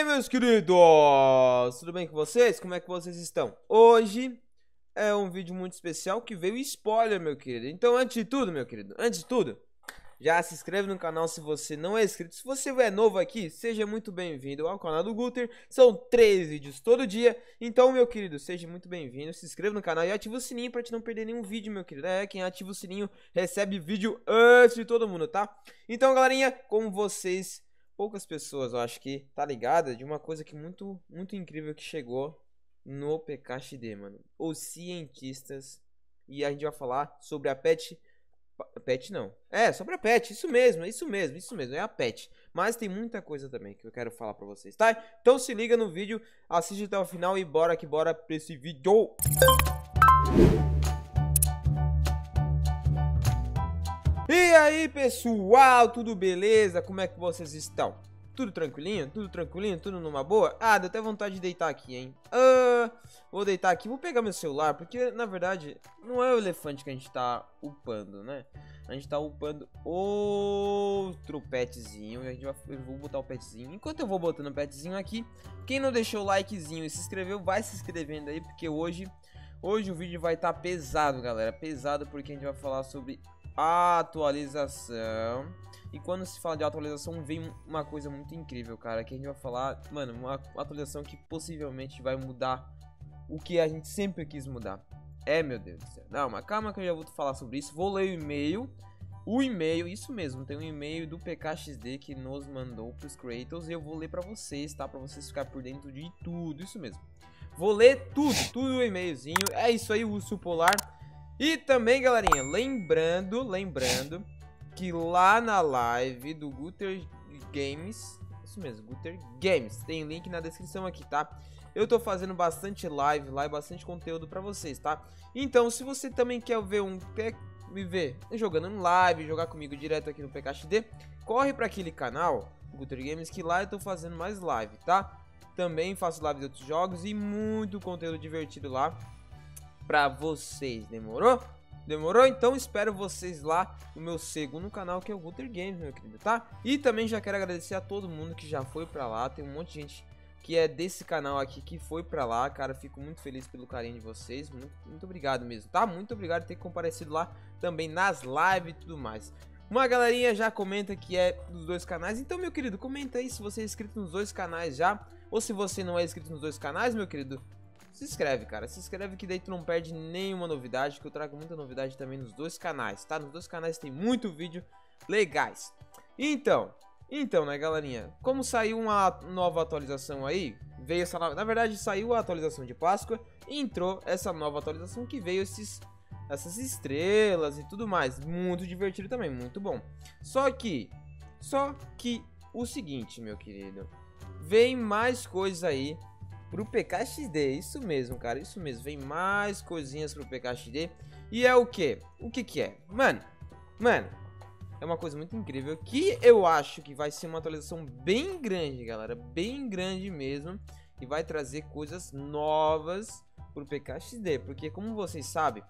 aí, meus queridos? Tudo bem com vocês? Como é que vocês estão? Hoje é um vídeo muito especial que veio spoiler, meu querido. Então, antes de tudo, meu querido, antes de tudo, já se inscreve no canal se você não é inscrito. Se você é novo aqui, seja muito bem-vindo ao canal do Guter. São três vídeos todo dia. Então, meu querido, seja muito bem-vindo. Se inscreva no canal e ative o sininho para te não perder nenhum vídeo, meu querido. É, quem ativa o sininho recebe vídeo antes de todo mundo, tá? Então, galerinha, como vocês poucas pessoas, eu acho que tá ligada de uma coisa que muito, muito incrível que chegou no PKXD, mano. Os cientistas e a gente vai falar sobre a PET PET não. É, sobre a PET, isso mesmo, isso mesmo, isso mesmo, é a PET. Mas tem muita coisa também que eu quero falar pra vocês, tá? Então se liga no vídeo, assiste até o final e bora que bora pra esse vídeo. E aí, pessoal, tudo beleza? Como é que vocês estão? Tudo tranquilinho? Tudo tranquilinho? Tudo numa boa? Ah, deu até vontade de deitar aqui, hein? Ah, vou deitar aqui, vou pegar meu celular, porque, na verdade, não é o elefante que a gente tá upando, né? A gente tá upando outro petzinho, a gente vai, eu vou botar o petzinho. Enquanto eu vou botando o petzinho aqui, quem não deixou o likezinho e se inscreveu, vai se inscrevendo aí, porque hoje... Hoje o vídeo vai estar tá pesado, galera. Pesado porque a gente vai falar sobre atualização. E quando se fala de atualização, vem uma coisa muito incrível, cara. Que a gente vai falar, mano, uma atualização que possivelmente vai mudar o que a gente sempre quis mudar. É, meu Deus do céu. Não, mas calma que eu já vou falar sobre isso. Vou ler o e-mail. O e-mail, isso mesmo, tem um e-mail do PKXD que nos mandou pros creators e eu vou ler pra vocês, tá? Pra vocês ficarem por dentro de tudo, isso mesmo. Vou ler tudo, tudo o e-mailzinho. É isso aí, urso polar. E também, galerinha, lembrando, lembrando que lá na live do Guter Games, isso mesmo, Guter Games, tem link na descrição aqui, tá? Eu tô fazendo bastante live lá e bastante conteúdo pra vocês, tá? Então, se você também quer ver um quer me ver jogando em live, jogar comigo direto aqui no PKXD, corre para aquele canal, Guter Games, que lá eu tô fazendo mais live, tá? Também faço live de outros jogos e muito conteúdo divertido lá pra vocês, demorou? Demorou? Então espero vocês lá no meu segundo canal que é o Guter Games, meu querido, tá? E também já quero agradecer a todo mundo que já foi pra lá, tem um monte de gente que é desse canal aqui que foi pra lá, cara, fico muito feliz pelo carinho de vocês, muito, muito obrigado mesmo, tá? Muito obrigado por ter comparecido lá também nas lives e tudo mais. Uma galerinha já comenta que é dos dois canais, então meu querido, comenta aí se você é inscrito nos dois canais já, ou se você não é inscrito nos dois canais, meu querido, se inscreve, cara. Se inscreve que daí tu não perde nenhuma novidade, que eu trago muita novidade também nos dois canais, tá? Nos dois canais tem muito vídeo legais. Então, então, né, galerinha? Como saiu uma nova atualização aí, veio essa. Na verdade, saiu a atualização de Páscoa e entrou essa nova atualização que veio esses... Essas estrelas e tudo mais. Muito divertido também, muito bom. Só que... Só que o seguinte, meu querido. Vem mais coisas aí pro PKXD. Isso mesmo, cara, isso mesmo. Vem mais coisinhas pro PKXD. E é o que? O que que é? Mano, mano, é uma coisa muito incrível que eu acho que vai ser uma atualização bem grande, galera. Bem grande mesmo. E vai trazer coisas novas pro PKXD. Porque como vocês sabem,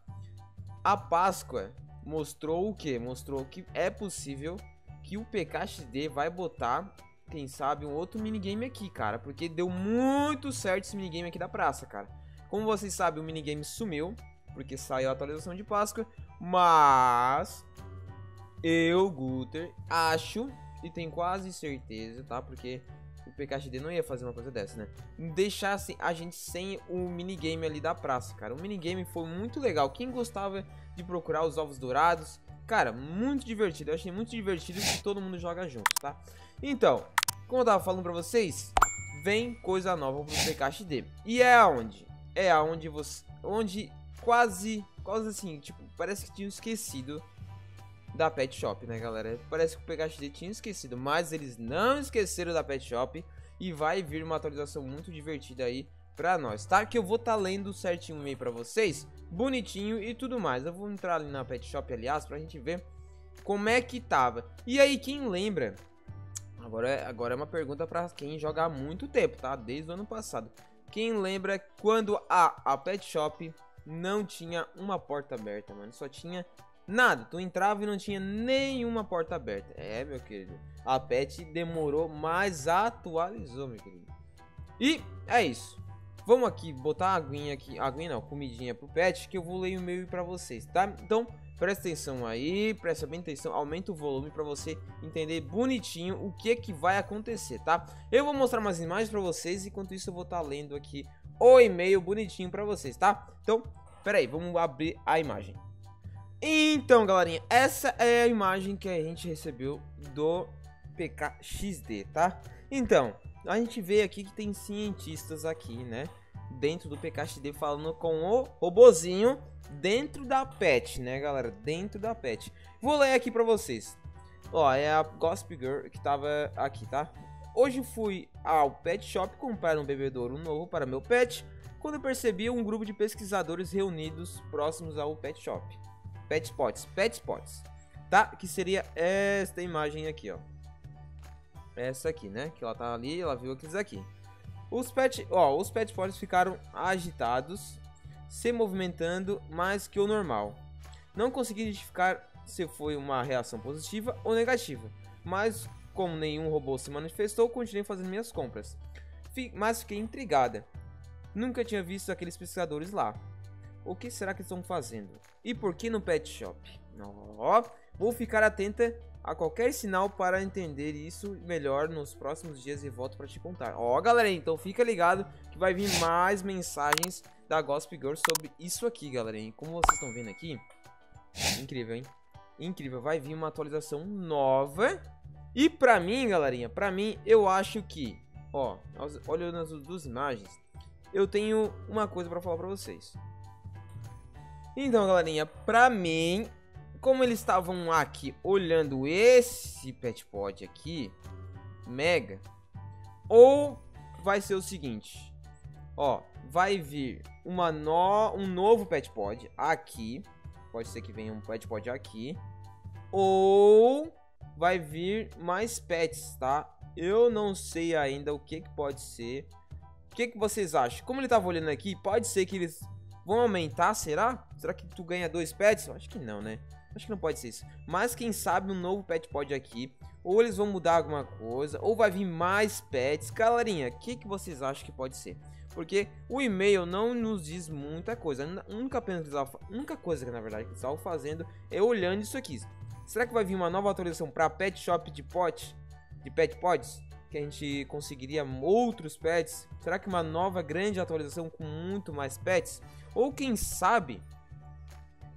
a Páscoa mostrou o que? Mostrou que é possível que o PKXD vai botar quem sabe, um outro minigame aqui, cara. Porque deu muito certo esse minigame aqui da praça, cara. Como vocês sabem, o minigame sumiu. Porque saiu a atualização de Páscoa. Mas... Eu, Guter, acho e tenho quase certeza, tá? Porque o PKXD não ia fazer uma coisa dessa, né? Deixasse a gente sem o minigame ali da praça, cara. O minigame foi muito legal. Quem gostava de procurar os ovos dourados, cara, muito divertido. Eu achei muito divertido que todo mundo joga junto, tá? Então, como eu tava falando pra vocês, vem coisa nova pro PKXD. E é aonde? É aonde você... Onde quase... Quase assim, tipo, parece que tinham esquecido da Pet Shop, né, galera? Parece que o PKXD tinha esquecido, mas eles não esqueceram da Pet Shop. E vai vir uma atualização muito divertida aí pra nós, tá? Que eu vou tá lendo certinho aí pra vocês, bonitinho e tudo mais. Eu vou entrar ali na Pet Shop, aliás, pra gente ver como é que tava. E aí, quem lembra Agora, é, agora é uma pergunta para quem joga há muito tempo, tá? Desde o ano passado. Quem lembra quando a, a Pet Shop não tinha uma porta aberta, mano? Só tinha nada. Tu entrava e não tinha nenhuma porta aberta. É, meu querido. A Pet demorou, mas atualizou, meu querido. E é isso. Vamos aqui botar a aguinha aqui, aguinha não, comidinha pro pet, que eu vou ler o e-mail pra vocês, tá? Então, presta atenção aí, presta bem atenção, aumenta o volume pra você entender bonitinho o que que vai acontecer, tá? Eu vou mostrar umas imagens pra vocês, enquanto isso eu vou estar tá lendo aqui o e-mail bonitinho pra vocês, tá? Então, pera aí, vamos abrir a imagem. Então, galerinha, essa é a imagem que a gente recebeu do PKXD, tá? Então, a gente vê aqui que tem cientistas aqui, né? Dentro do PKXD falando com o robozinho dentro da pet, né, galera? Dentro da pet. Vou ler aqui pra vocês. Ó, é a Gossip Girl que tava aqui, tá? Hoje fui ao pet shop comprar um bebedouro novo para meu pet, quando percebi um grupo de pesquisadores reunidos próximos ao pet shop. Pet Spots, Pet Spots, tá? Que seria esta imagem aqui, ó essa aqui, né? Que ela tá ali, ela viu aqueles aqui. Os pet, ó, os pet pods ficaram agitados, se movimentando mais que o normal. Não consegui identificar se foi uma reação positiva ou negativa, mas como nenhum robô se manifestou, continuei fazendo minhas compras. mas fiquei intrigada. Nunca tinha visto aqueles pesquisadores lá. O que será que estão fazendo? E por que no pet shop? Ó, vou ficar atenta a qualquer sinal para entender isso melhor nos próximos dias e volto para te contar. Ó, galera, então fica ligado que vai vir mais mensagens da Gossip Girl sobre isso aqui, galera. como vocês estão vendo aqui, incrível, hein? Incrível, vai vir uma atualização nova. E pra mim, galerinha, pra mim, eu acho que, ó, olhando as duas imagens, eu tenho uma coisa pra falar pra vocês. Então, galerinha, pra mim, como eles estavam aqui olhando esse pet pod aqui, mega, ou vai ser o seguinte, ó, vai vir uma no, um novo pet pod aqui, pode ser que venha um pet pod aqui, ou vai vir mais pets, tá? Eu não sei ainda o que, que pode ser. O que, que vocês acham? Como ele tava olhando aqui, pode ser que eles vão aumentar, será? Será que tu ganha dois pets? Acho que não, né? Acho que não pode ser isso. Mas quem sabe um novo pet pode aqui. Ou eles vão mudar alguma coisa. Ou vai vir mais pets. Galerinha, o que, que vocês acham que pode ser? Porque o e-mail não nos diz muita coisa. A única, única coisa que na verdade que estavam fazendo é olhando isso aqui. Será que vai vir uma nova atualização para pet shop de pot? De pet pods? Que a gente conseguiria outros pets? Será que uma nova grande atualização com muito mais pets? Ou quem sabe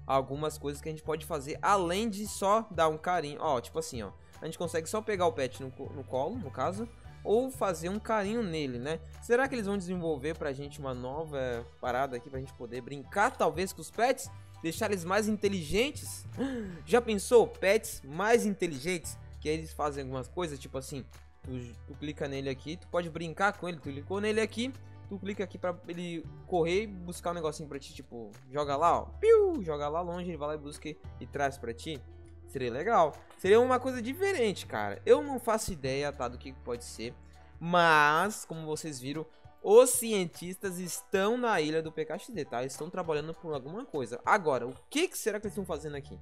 algumas coisas que a gente pode fazer além de só dar um carinho. Ó, tipo assim, ó. A gente consegue só pegar o pet no, no colo, no caso, ou fazer um carinho nele, né? Será que eles vão desenvolver pra gente uma nova parada aqui pra gente poder brincar talvez com os pets? Deixar eles mais inteligentes? Já pensou? Pets mais inteligentes? Que eles fazem algumas coisas, tipo assim, tu, tu clica nele aqui, tu pode brincar com ele, tu clicou nele aqui, tu clica aqui pra ele correr e buscar um negocinho pra ti, tipo, joga lá, ó, piu, joga lá longe, ele vai lá e busca e traz pra ti. Seria legal. Seria uma coisa diferente, cara. Eu não faço ideia, tá, do que pode ser. Mas, como vocês viram, os cientistas estão na ilha do PKXD, tá? Eles estão trabalhando por alguma coisa. Agora, o que, que será que eles estão fazendo aqui?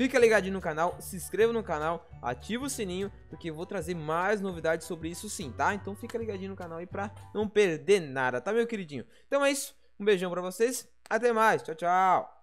Fica ligadinho no canal, se inscreva no canal, ativa o sininho, porque eu vou trazer mais novidades sobre isso sim, tá? Então fica ligadinho no canal aí pra não perder nada, tá, meu queridinho? Então é isso, um beijão pra vocês, até mais, tchau, tchau!